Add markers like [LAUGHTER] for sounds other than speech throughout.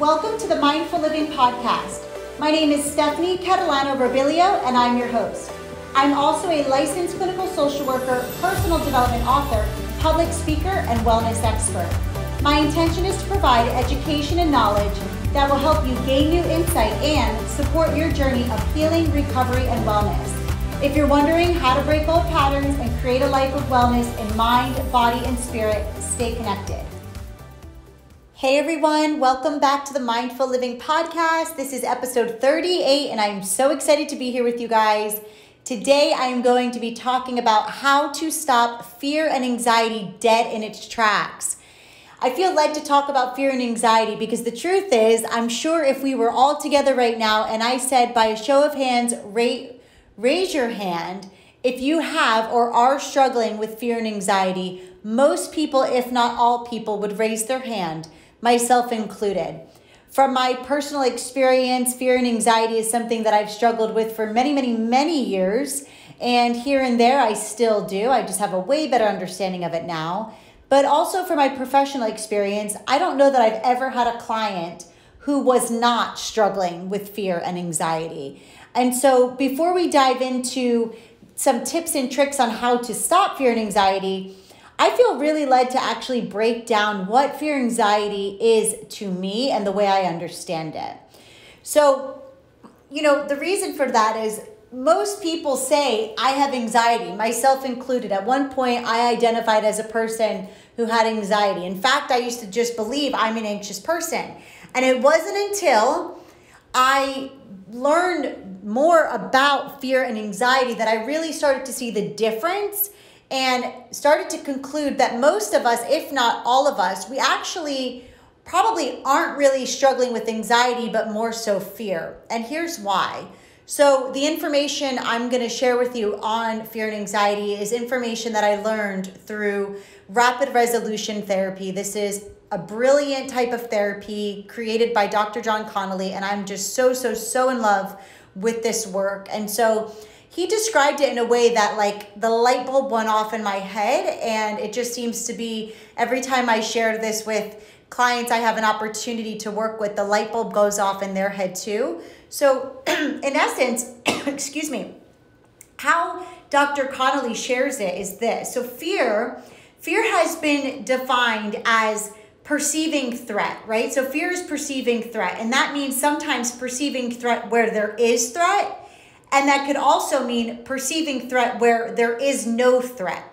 Welcome to the Mindful Living Podcast. My name is Stephanie Catalano Robilio, and I'm your host. I'm also a licensed clinical social worker, personal development author, public speaker, and wellness expert. My intention is to provide education and knowledge that will help you gain new insight and support your journey of healing, recovery, and wellness. If you're wondering how to break old patterns and create a life of wellness in mind, body, and spirit, stay connected. Hey everyone, welcome back to the Mindful Living Podcast. This is episode 38, and I'm so excited to be here with you guys. Today, I am going to be talking about how to stop fear and anxiety dead in its tracks. I feel led to talk about fear and anxiety because the truth is, I'm sure if we were all together right now and I said by a show of hands, raise your hand if you have or are struggling with fear and anxiety, most people, if not all people, would raise their hand myself included. From my personal experience, fear and anxiety is something that I've struggled with for many, many, many years. And here and there, I still do. I just have a way better understanding of it now. But also for my professional experience, I don't know that I've ever had a client who was not struggling with fear and anxiety. And so before we dive into some tips and tricks on how to stop fear and anxiety, I feel really led to actually break down what fear anxiety is to me and the way I understand it. So, you know, the reason for that is most people say I have anxiety, myself included. At one point, I identified as a person who had anxiety. In fact, I used to just believe I'm an anxious person. And it wasn't until I learned more about fear and anxiety that I really started to see the difference and started to conclude that most of us, if not all of us, we actually probably aren't really struggling with anxiety, but more so fear. And here's why. So, the information I'm going to share with you on fear and anxiety is information that I learned through rapid resolution therapy. This is a brilliant type of therapy created by Dr. Jon Connelly, and I'm just so, so, so in love with this work. And so, he described it in a way that like the light bulb went off in my head and it just seems to be every time i share this with clients i have an opportunity to work with the light bulb goes off in their head too. So [CLEARS THROAT] in essence [CLEARS THROAT] excuse me how dr connelly shares it is this. So fear fear has been defined as perceiving threat right? So fear is perceiving threat and that means sometimes perceiving threat where there is threat and that could also mean perceiving threat where there is no threat.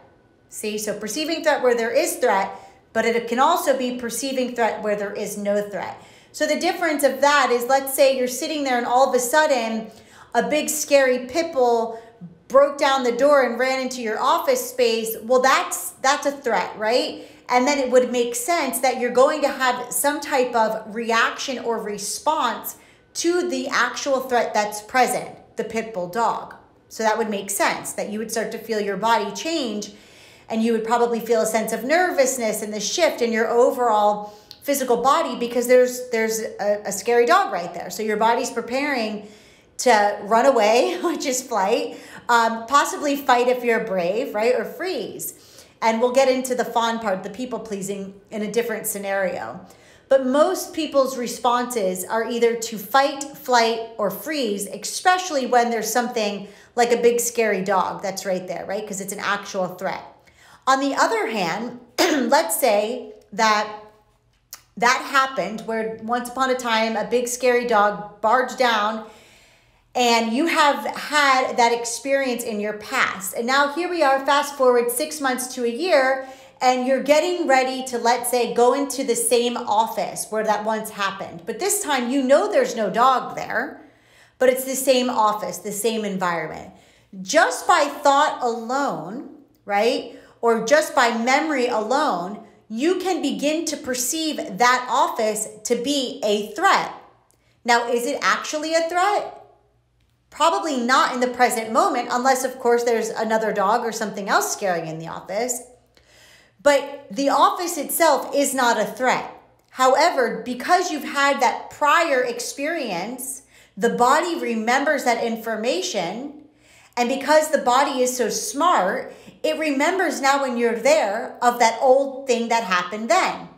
See, so perceiving threat where there is threat, but it can also be perceiving threat where there is no threat. So the difference of that is let's say you're sitting there and all of a sudden a big scary pit bull broke down the door and ran into your office space. Well, that's that's a threat, right? And then it would make sense that you're going to have some type of reaction or response to the actual threat that's present the pit bull dog. So that would make sense that you would start to feel your body change and you would probably feel a sense of nervousness and the shift in your overall physical body because there's there's a, a scary dog right there. So your body's preparing to run away, [LAUGHS] which is flight, um, possibly fight if you're brave, right, or freeze. And we'll get into the fawn part, the people pleasing, in a different scenario. But most people's responses are either to fight, flight, or freeze, especially when there's something like a big scary dog that's right there, right? Because it's an actual threat. On the other hand, [CLEARS THROAT] let's say that that happened where once upon a time a big scary dog barged down and you have had that experience in your past. And now here we are, fast forward six months to a year, and you're getting ready to, let's say, go into the same office where that once happened. But this time you know there's no dog there, but it's the same office, the same environment. Just by thought alone, right? Or just by memory alone, you can begin to perceive that office to be a threat. Now, is it actually a threat? Probably not in the present moment, unless, of course, there's another dog or something else scaring in the office. But the office itself is not a threat. However, because you've had that prior experience, the body remembers that information. And because the body is so smart, it remembers now when you're there of that old thing that happened then.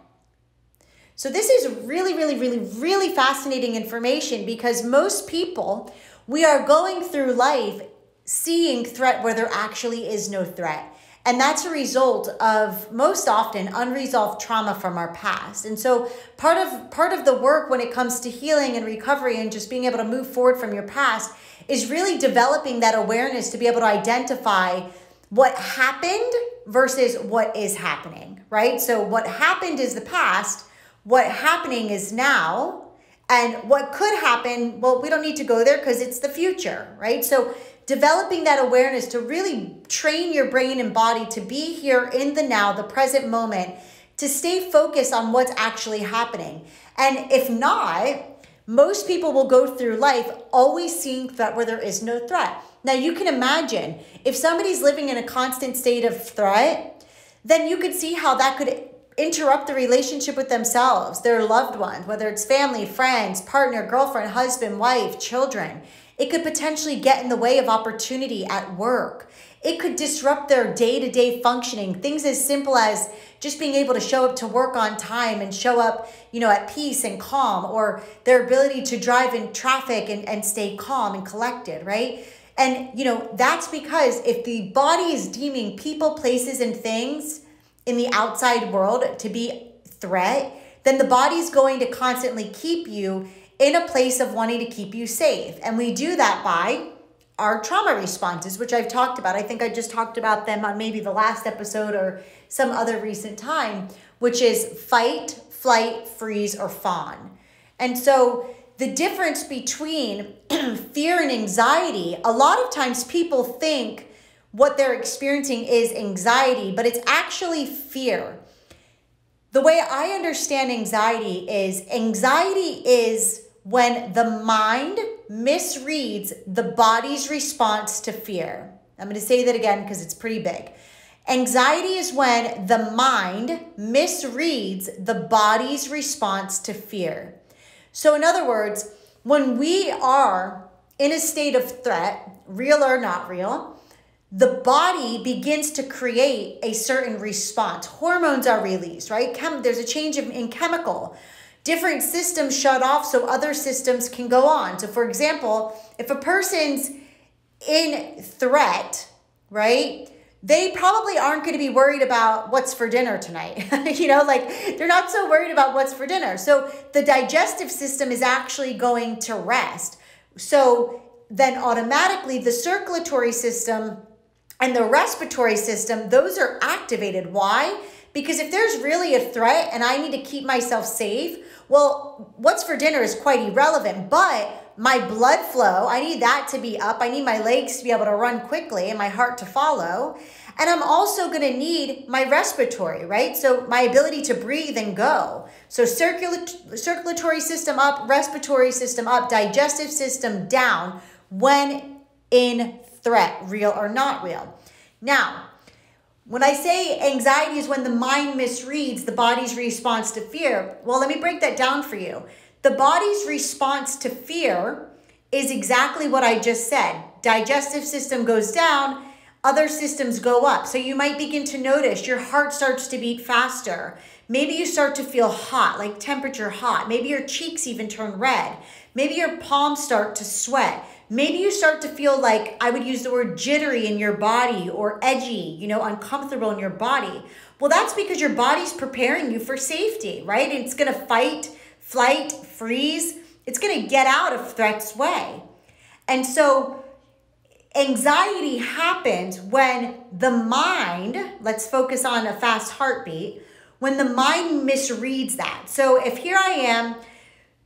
So, this is really, really, really, really fascinating information because most people, we are going through life seeing threat where there actually is no threat. And that's a result of most often unresolved trauma from our past. And so part of part of the work when it comes to healing and recovery and just being able to move forward from your past is really developing that awareness to be able to identify what happened versus what is happening, right? So what happened is the past, what happening is now, and what could happen, well, we don't need to go there because it's the future, right? So developing that awareness to really train your brain and body to be here in the now, the present moment, to stay focused on what's actually happening. And if not, most people will go through life always seeing threat where there is no threat. Now, you can imagine if somebody's living in a constant state of threat, then you could see how that could interrupt the relationship with themselves, their loved ones, whether it's family, friends, partner, girlfriend, husband, wife, children. It could potentially get in the way of opportunity at work. It could disrupt their day to day functioning. Things as simple as just being able to show up to work on time and show up, you know, at peace and calm, or their ability to drive in traffic and, and stay calm and collected, right? And, you know, that's because if the body is deeming people, places, and things in the outside world to be threat, then the body's going to constantly keep you in a place of wanting to keep you safe. And we do that by our trauma responses, which I've talked about. I think I just talked about them on maybe the last episode or some other recent time, which is fight, flight, freeze, or fawn. And so the difference between [CLEARS THROAT] fear and anxiety, a lot of times people think what they're experiencing is anxiety, but it's actually fear. The way I understand anxiety is anxiety is when the mind misreads the body's response to fear. I'm going to say that again because it's pretty big. Anxiety is when the mind misreads the body's response to fear. So, in other words, when we are in a state of threat, real or not real, the body begins to create a certain response. Hormones are released, right? Chem- there's a change in chemical different systems shut off so other systems can go on. So, for example, if a person's in threat, right? They probably aren't going to be worried about what's for dinner tonight. [LAUGHS] you know, like they're not so worried about what's for dinner. So the digestive system is actually going to rest. So then automatically the circulatory system and the respiratory system, those are activated. Why? Because if there's really a threat and I need to keep myself safe, well, what's for dinner is quite irrelevant, but my blood flow, I need that to be up. I need my legs to be able to run quickly and my heart to follow. And I'm also going to need my respiratory, right? So my ability to breathe and go. So circula- circulatory system up, respiratory system up, digestive system down when in threat, real or not real. Now, when I say anxiety is when the mind misreads the body's response to fear, well, let me break that down for you. The body's response to fear is exactly what I just said. Digestive system goes down, other systems go up. So you might begin to notice your heart starts to beat faster. Maybe you start to feel hot, like temperature hot. Maybe your cheeks even turn red. Maybe your palms start to sweat. Maybe you start to feel like I would use the word jittery in your body or edgy, you know, uncomfortable in your body. Well, that's because your body's preparing you for safety, right? It's going to fight, flight, freeze. It's going to get out of threat's way. And so anxiety happens when the mind, let's focus on a fast heartbeat, when the mind misreads that. So if here I am,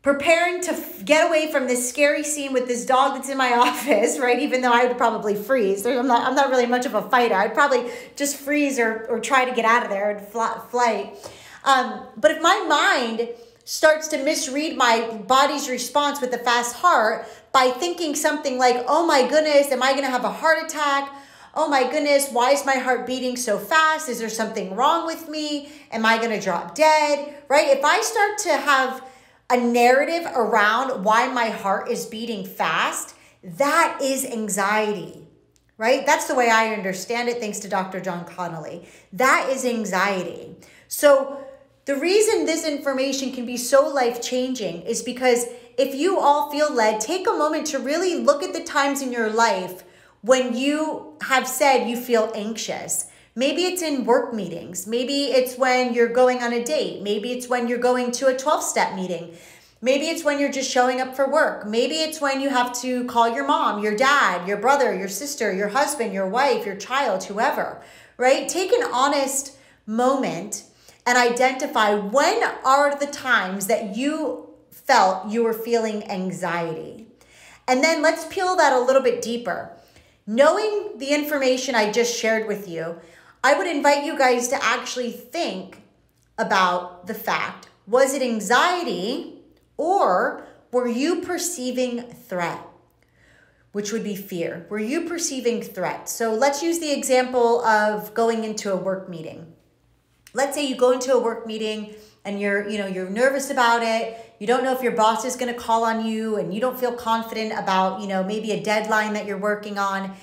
preparing to get away from this scary scene with this dog that's in my [LAUGHS] office, right? Even though I would probably freeze. I'm not, I'm not really much of a fighter. I'd probably just freeze or, or try to get out of there and fly, flight. Um, but if my mind starts to misread my body's response with a fast heart by thinking something like, oh my goodness, am I going to have a heart attack? Oh my goodness, why is my heart beating so fast? Is there something wrong with me? Am I going to drop dead? Right? If I start to have a narrative around why my heart is beating fast, that is anxiety, right? That's the way I understand it, thanks to Dr. Jon Connelly. That is anxiety. So The reason this information can be so life changing is because if you all feel led, take a moment to really look at the times in your life when you have said you feel anxious. Maybe it's in work meetings. Maybe it's when you're going on a date. Maybe it's when you're going to a 12 step meeting. Maybe it's when you're just showing up for work. Maybe it's when you have to call your mom, your dad, your brother, your sister, your husband, your wife, your child, whoever, right? Take an honest moment and identify when are the times that you felt you were feeling anxiety. And then let's peel that a little bit deeper. Knowing the information I just shared with you, I would invite you guys to actually think about the fact was it anxiety or were you perceiving threat? Which would be fear. Were you perceiving threat? So let's use the example of going into a work meeting. Let's say you go into a work meeting and you're, you know, you're nervous about it. You don't know if your boss is going to call on you and you don't feel confident about, you know, maybe a deadline that you're working on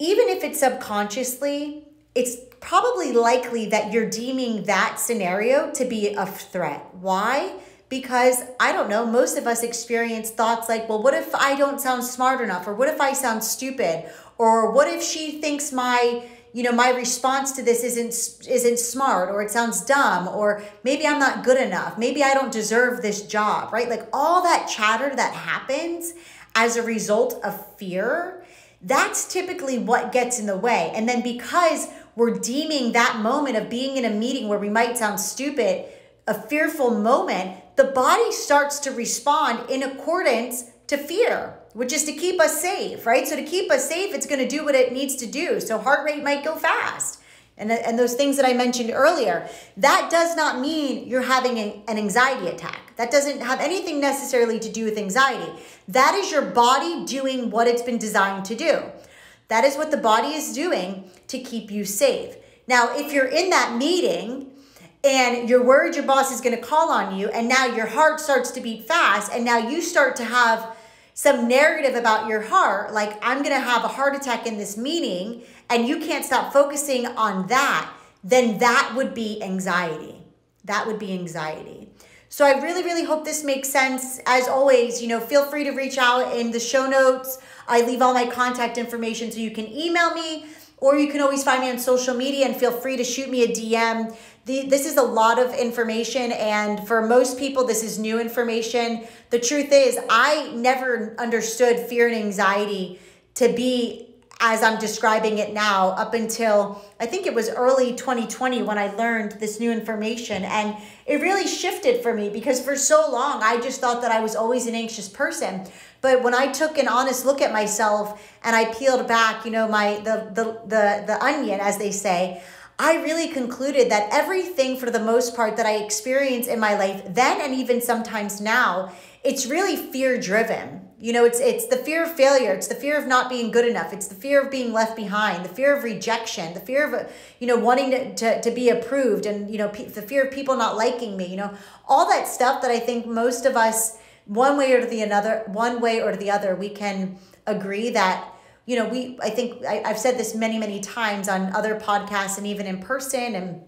even if it's subconsciously, it's probably likely that you're deeming that scenario to be a threat. Why? Because I don't know, most of us experience thoughts like, well, what if I don't sound smart enough? Or what if I sound stupid? Or what if she thinks my you know my response to this isn't isn't smart or it sounds dumb or maybe i'm not good enough maybe i don't deserve this job right like all that chatter that happens as a result of fear that's typically what gets in the way. And then because we're deeming that moment of being in a meeting where we might sound stupid a fearful moment, the body starts to respond in accordance to fear, which is to keep us safe, right? So to keep us safe, it's going to do what it needs to do. So heart rate might go fast and, and those things that I mentioned earlier, that does not mean you're having a, an anxiety attack. That doesn't have anything necessarily to do with anxiety. That is your body doing what it's been designed to do. That is what the body is doing to keep you safe. Now, if you're in that meeting and you're worried your boss is going to call on you, and now your heart starts to beat fast, and now you start to have some narrative about your heart, like I'm going to have a heart attack in this meeting, and you can't stop focusing on that, then that would be anxiety. That would be anxiety. So I really, really hope this makes sense. As always, you know, feel free to reach out in the show notes. I leave all my contact information so you can email me or you can always find me on social media and feel free to shoot me a DM. The, this is a lot of information, and for most people, this is new information. The truth is, I never understood fear and anxiety to be as I'm describing it now up until I think it was early 2020 when I learned this new information. And it really shifted for me because for so long I just thought that I was always an anxious person. But when I took an honest look at myself and I peeled back, you know, my the the the, the onion, as they say, I really concluded that everything for the most part that I experience in my life then and even sometimes now, it's really fear driven you know, it's it's the fear of failure, it's the fear of not being good enough, it's the fear of being left behind, the fear of rejection, the fear of you know wanting to to, to be approved, and you know the fear of people not liking me. You know, all that stuff that I think most of us, one way or the another, one way or the other, we can agree that you know we. I think I, I've said this many many times on other podcasts and even in person and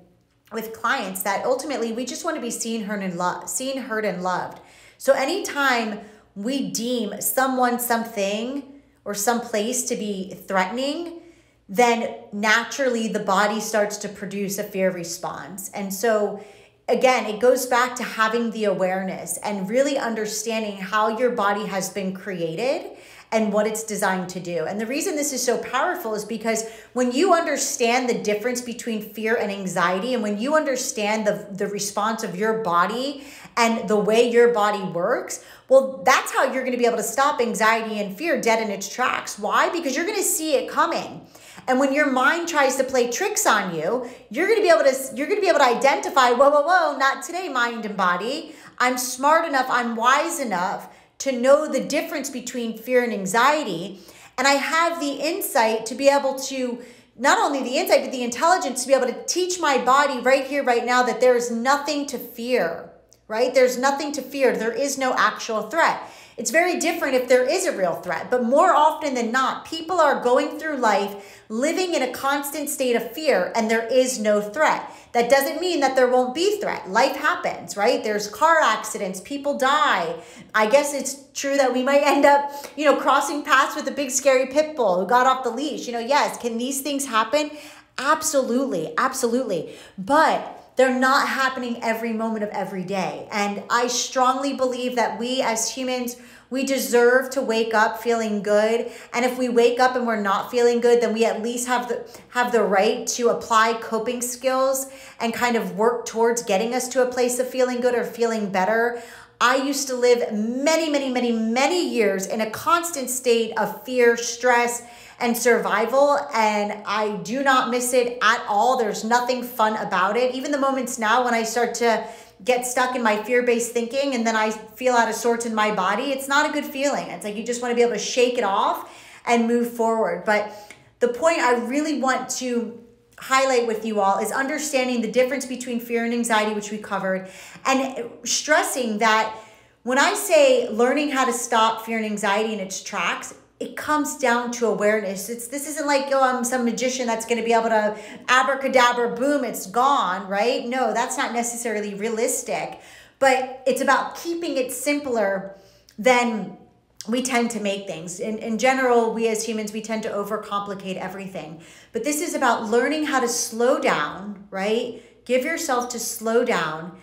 with clients that ultimately we just want to be seen, heard, and loved, seen, heard, and loved. So anytime we deem someone, something, or some place to be threatening, then naturally the body starts to produce a fear response. And so, again, it goes back to having the awareness and really understanding how your body has been created and what it's designed to do. And the reason this is so powerful is because when you understand the difference between fear and anxiety, and when you understand the, the response of your body and the way your body works, well, that's how you're going to be able to stop anxiety and fear dead in its tracks. Why? Because you're going to see it coming. And when your mind tries to play tricks on you, you're to be able to you're going to be able to identify, whoa, whoa, whoa, not today, mind and body. I'm smart enough, I'm wise enough to know the difference between fear and anxiety. And I have the insight to be able to not only the insight, but the intelligence to be able to teach my body right here, right now, that there is nothing to fear right? There's nothing to fear. There is no actual threat. It's very different if there is a real threat, but more often than not, people are going through life living in a constant state of fear and there is no threat. That doesn't mean that there won't be threat. Life happens, right? There's car accidents, people die. I guess it's true that we might end up, you know, crossing paths with a big scary pit bull who got off the leash. You know, yes, can these things happen? Absolutely, absolutely. But they're not happening every moment of every day. And I strongly believe that we as humans, we deserve to wake up feeling good. And if we wake up and we're not feeling good, then we at least have the have the right to apply coping skills and kind of work towards getting us to a place of feeling good or feeling better. I used to live many, many, many, many years in a constant state of fear, stress, and survival. And I do not miss it at all. There's nothing fun about it. Even the moments now when I start to get stuck in my fear based thinking and then I feel out of sorts in my body, it's not a good feeling. It's like you just want to be able to shake it off and move forward. But the point I really want to highlight with you all is understanding the difference between fear and anxiety, which we covered, and stressing that when I say learning how to stop fear and anxiety in its tracks, it comes down to awareness. It's this isn't like oh I'm some magician that's going to be able to abracadabra boom it's gone, right? No, that's not necessarily realistic. But it's about keeping it simpler than we tend to make things. In, in general, we as humans, we tend to overcomplicate everything. But this is about learning how to slow down, right? Give yourself to slow down.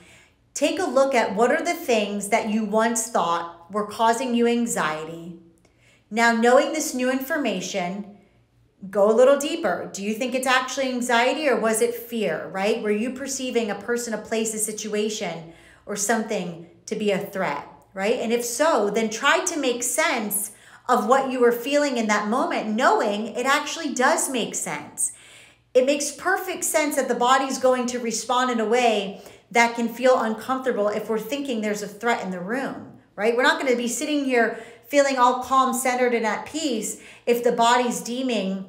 Take a look at what are the things that you once thought were causing you anxiety now, knowing this new information, go a little deeper. Do you think it's actually anxiety or was it fear, right? Were you perceiving a person, a place, a situation, or something to be a threat, right? And if so, then try to make sense of what you were feeling in that moment, knowing it actually does make sense. It makes perfect sense that the body's going to respond in a way that can feel uncomfortable if we're thinking there's a threat in the room, right? We're not going to be sitting here feeling all calm, centered, and at peace if the body's deeming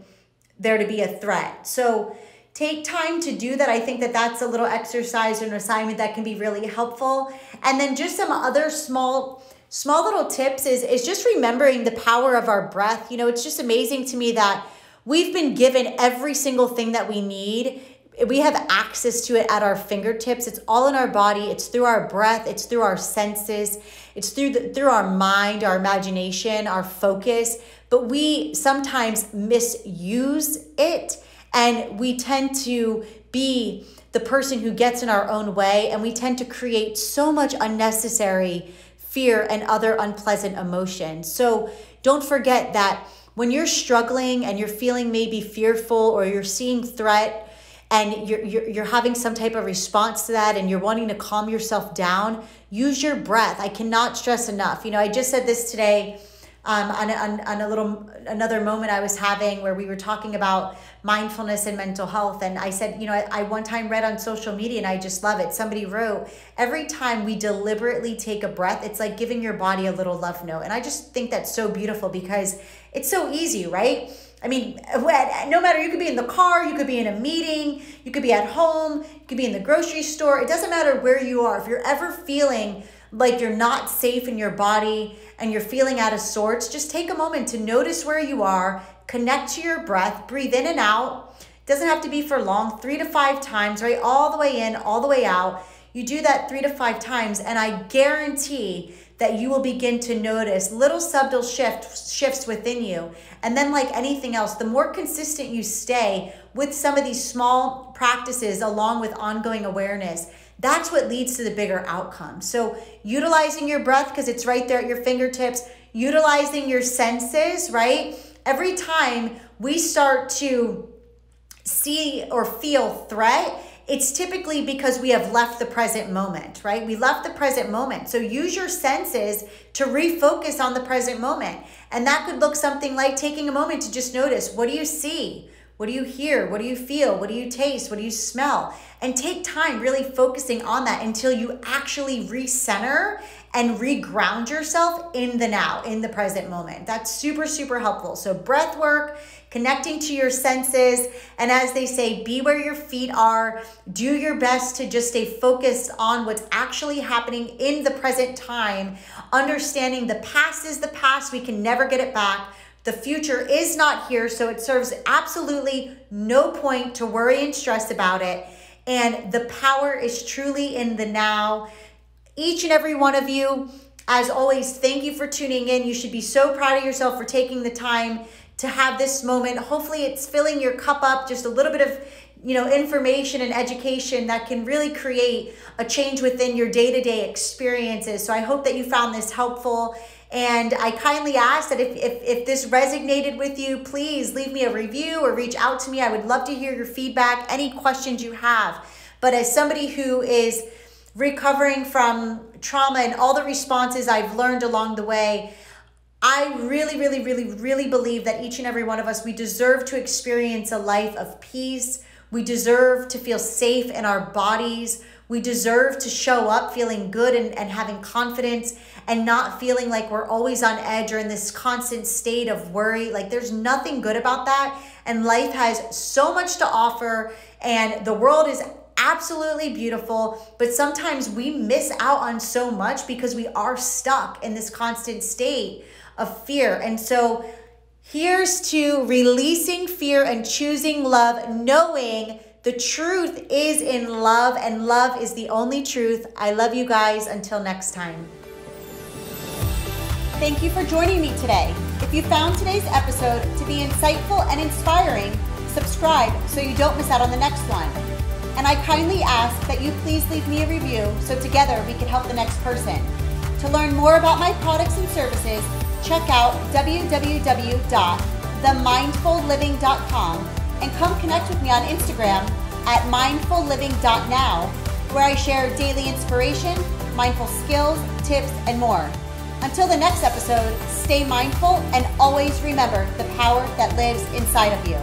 there to be a threat. So take time to do that. I think that that's a little exercise or an assignment that can be really helpful. And then just some other small small little tips is is just remembering the power of our breath. You know, it's just amazing to me that we've been given every single thing that we need we have access to it at our fingertips. It's all in our body. It's through our breath. It's through our senses. It's through the, through our mind, our imagination, our focus. But we sometimes misuse it, and we tend to be the person who gets in our own way, and we tend to create so much unnecessary fear and other unpleasant emotions. So don't forget that when you're struggling and you're feeling maybe fearful or you're seeing threat and you're, you're, you're having some type of response to that and you're wanting to calm yourself down, use your breath. I cannot stress enough. You know, I just said this today um, on, on, on a little another moment I was having where we were talking about mindfulness and mental health. And I said, you know, I, I one time read on social media and I just love it. Somebody wrote, every time we deliberately take a breath, it's like giving your body a little love note. And I just think that's so beautiful because it's so easy, right? I mean, no matter, you could be in the car, you could be in a meeting, you could be at home, you could be in the grocery store. It doesn't matter where you are. If you're ever feeling like you're not safe in your body and you're feeling out of sorts, just take a moment to notice where you are, connect to your breath, breathe in and out. It doesn't have to be for long, three to five times, right? All the way in, all the way out. You do that three to five times, and I guarantee that you will begin to notice little subtle shift, shifts within you. And then, like anything else, the more consistent you stay with some of these small practices along with ongoing awareness, that's what leads to the bigger outcome. So, utilizing your breath because it's right there at your fingertips, utilizing your senses, right? Every time we start to see or feel threat, it's typically because we have left the present moment, right? We left the present moment. So use your senses to refocus on the present moment. And that could look something like taking a moment to just notice what do you see? What do you hear? What do you feel? What do you taste? What do you smell? And take time really focusing on that until you actually recenter and reground yourself in the now, in the present moment. That's super, super helpful. So, breath work, connecting to your senses. And as they say, be where your feet are. Do your best to just stay focused on what's actually happening in the present time, understanding the past is the past. We can never get it back. The future is not here, so it serves absolutely no point to worry and stress about it. And the power is truly in the now. Each and every one of you, as always, thank you for tuning in. You should be so proud of yourself for taking the time to have this moment. Hopefully, it's filling your cup up just a little bit of you know information and education that can really create a change within your day-to-day experiences. So i hope that you found this helpful. And i kindly ask that if, if, if this resonated with you please leave me a review or reach out to me. I would love to hear your feedback any questions you have. But as somebody who is recovering from trauma and all the responses i've learned along the way I really, really, really, really believe that each and every one of us, we deserve to experience a life of peace. We deserve to feel safe in our bodies. We deserve to show up feeling good and, and having confidence and not feeling like we're always on edge or in this constant state of worry. Like there's nothing good about that. And life has so much to offer, and the world is absolutely beautiful, but sometimes we miss out on so much because we are stuck in this constant state of fear. And so here's to releasing fear and choosing love, knowing the truth is in love and love is the only truth. I love you guys. Until next time. Thank you for joining me today. If you found today's episode to be insightful and inspiring, subscribe so you don't miss out on the next one. And I kindly ask that you please leave me a review so together we can help the next person. To learn more about my products and services, check out www.themindfulliving.com and come connect with me on Instagram at mindfulliving.now, where I share daily inspiration, mindful skills, tips, and more. Until the next episode, stay mindful and always remember the power that lives inside of you.